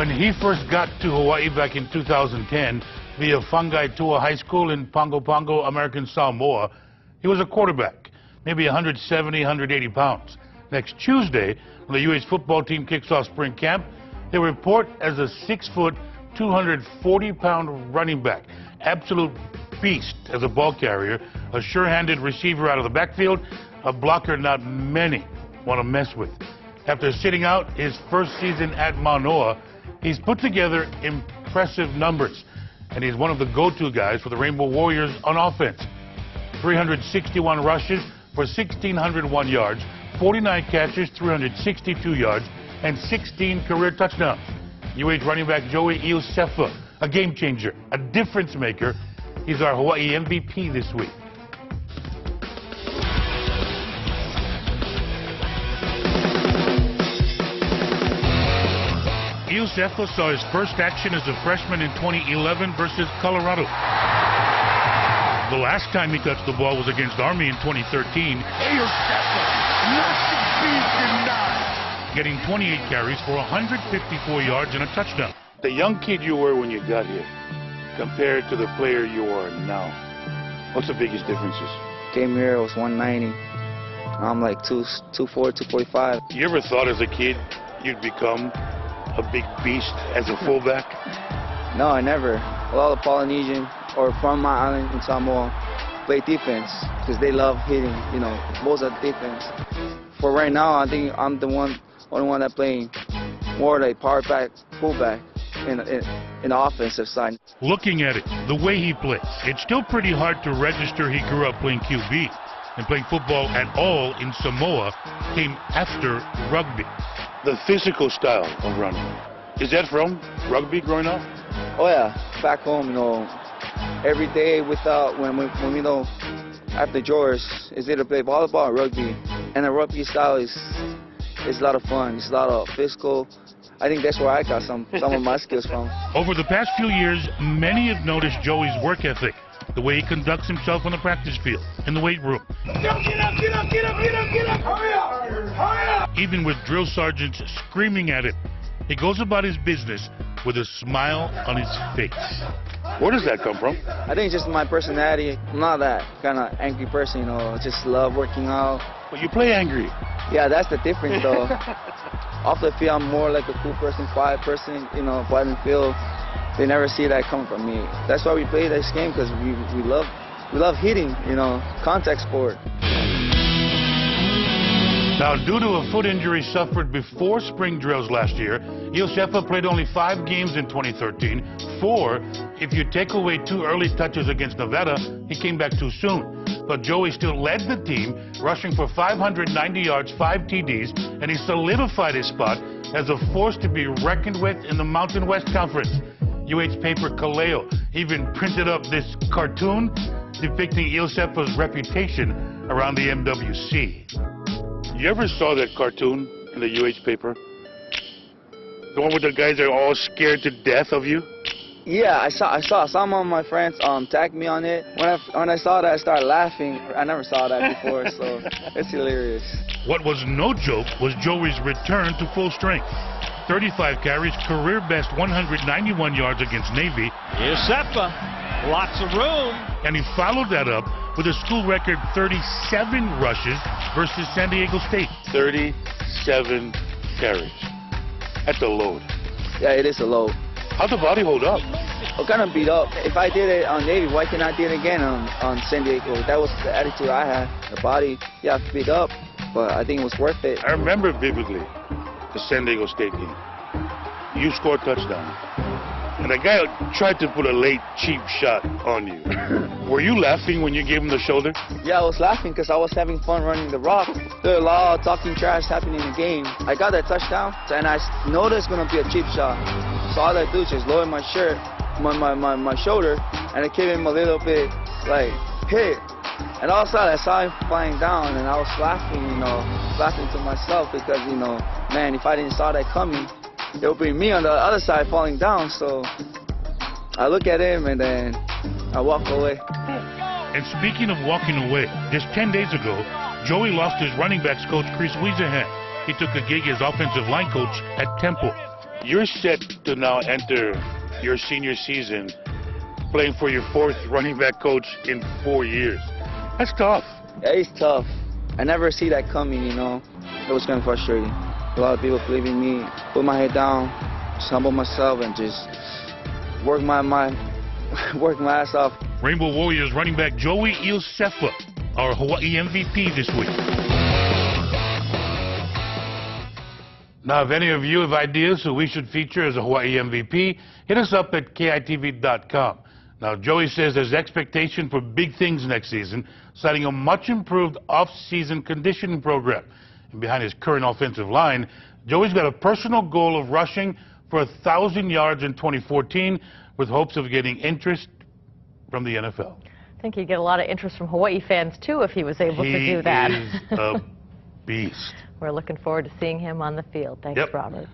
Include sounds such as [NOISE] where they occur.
When he first got to Hawaii back in 2010 via Fagaitua High School in Pago Pago, American Samoa, he was a quarterback, maybe 170, 180 pounds. Next Tuesday, when the UH football team kicks off spring camp, they report as a six-foot, 240-pound running back. Absolute beast as a ball carrier, a sure-handed receiver out of the backfield, a blocker not many want to mess with. After sitting out his first season at Manoa, he's put together impressive numbers, and he's one of the go-to guys for the Rainbow Warriors on offense. 361 rushes for 1,601 yards, 49 catches, 362 yards, and 16 career touchdowns. UH running back Joey Iosefa, a game changer, a difference maker. He's our Hawaii MVP this week. Iosefa saw his first action as a freshman in 2011 versus Colorado. The last time he touched the ball was against Army in 2013. Getting 28 carries for 154 yards and a touchdown. The young kid you were when you got here, compared to the player you are now, what's the biggest differences? Came here, I was 190. I'm like 2, 240, 245. You ever thought as a kid you'd become a big beast as a fullback? [LAUGHS] No, I never. A lot of Polynesian or from my island in Samoa play defense because they love hitting, you know, most of the defense. For right now, I think I'm the one, only one that playing more like power back, fullback in, in, in the offensive side. Looking at it, the way he plays, it's still pretty hard to register he grew up playing QB. And playing football at all in Samoa came after rugby. The physical style of running, is that from rugby growing up? Oh yeah, back home, you know, every day without when we when we know after drawers is either play volleyball or rugby, and the rugby style is is a lot of fun. It's a lot of physical. I think that's where I got some some of my [LAUGHS] skills from. Over the past few years, many have noticed Joey's work ethic, the way he conducts himself on the practice field, in the weight room. Get up, get up, get up, get up, get up, get up! Hurry up! Hurry up! Even with drill sergeants screaming at him, he goes about his business with a smile on his face. Where does that come from? I think it's just my personality. I'm not that kind of angry person, you know. Just love working out. But you play angry. Yeah, that's the difference, though. [LAUGHS] Off the field, I'm more like a cool person, quiet person, you know. But in the field, they never see that coming from me. That's why we play this game because we we love we love hitting, you know, contact sport. Now, due to a foot injury suffered before spring drills last year, Iosefa played only five games in 2013. Four, if you take away two early touches against Nevada, he came back too soon. But Joey still led the team, rushing for 590 yards, five TDs, and he solidified his spot as a force to be reckoned with in the Mountain West Conference. UH paper Kaleo even printed up this cartoon depicting Iosefa's reputation around the MWC. You ever saw that cartoon in the UH paper? The one where the guys are all scared to death of you? Yeah, I saw I saw some of my friends um tag me on it. When I when I saw that, I started laughing. I never saw that before, so it's hilarious. What was no joke was Joey's return to full strength. 35 carries, career best 191 yards against Navy. Iosefa, lots of room. And he followed that up with a school record 37 rushes versus San Diego State. 37 carries. That's a load. Yeah, it is a load. How'd the body hold up? I'm kind of beat up. If I did it on Navy, why can't I do it again on, on San Diego? That was the attitude I had. The body, yeah, beat up, but I think it was worth it. I remember vividly the San Diego State game. You scored touchdown. And the guy tried to put a late, cheap shot on you. [LAUGHS] Were you laughing when you gave him the shoulder? Yeah, I was laughing because I was having fun running the rock. There were a lot of talking trash happening in the game. I got that touchdown, and I know there's going to be a cheap shot. So all I do is just lower my shirt, my, my, my, my shoulder, and it gave him a little bit, like, hit. And all of a sudden, I saw him flying down, and I was laughing, you know, laughing to myself because, you know, man, if I didn't saw that coming, it would be me on the other side falling down. So I look at him and then I walk away. And speaking of walking away, just 10 days ago, Joey lost his running backs coach, Chris Wiesehan. He took a gig as offensive line coach at Temple. you're set to now enter your senior season playing for your fourth running back coach in four years. That's tough. Yeah, it's tough. I never see that coming, you know. It was kind of frustrating. A lot of people believe in me. Put my head down, just humble myself, and just work my my [LAUGHS] work my ass off. Rainbow Warriors running back Joey Iosefa, our Hawaii MVP this week. Now, if any of you have ideas who we should feature as a Hawaii MVP, hit us up at KITV.com. Now, Joey says there's expectation for big things next season, citing a much improved off-season conditioning program. And behind his current offensive line, Joey's got a personal goal of rushing for a 1,000 yards in 2014 with hopes of getting interest from the NFL. I think he'd get a lot of interest from Hawaii fans, too, if he was able he to do that. is a [LAUGHS] beast. We're looking forward to seeing him on the field. Thanks, Yep. Robert.